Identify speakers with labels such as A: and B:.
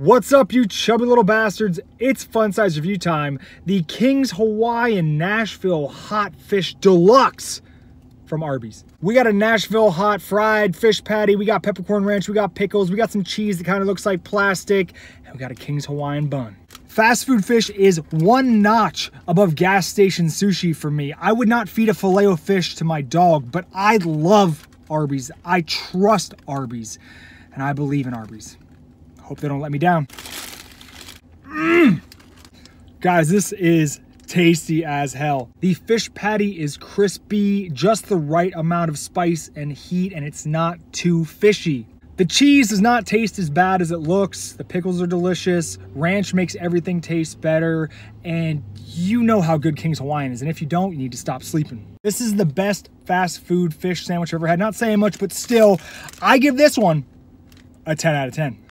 A: What's up, you chubby little bastards? It's Fun Size Review time. The King's Hawaiian Nashville Hot Fish Deluxe from Arby's. We got a Nashville hot fried fish patty. We got peppercorn ranch. We got pickles. We got some cheese that kind of looks like plastic. And we got a King's Hawaiian bun. Fast food fish is one notch above gas station sushi for me. I would not feed a filet of fish to my dog, but I love Arby's. I trust Arby's, and I believe in Arby's. Hope they don't let me down. Mm. Guys, this is tasty as hell. The fish patty is crispy, just the right amount of spice and heat, and it's not too fishy. The cheese does not taste as bad as it looks. The pickles are delicious. Ranch makes everything taste better. And you know how good King's Hawaiian is. And if you don't, you need to stop sleeping. This is the best fast food fish sandwich I've ever had. Not saying much, but still, I give this one a 10 out of 10.